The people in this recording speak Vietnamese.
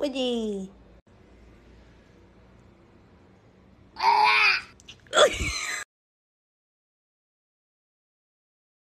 cái gì?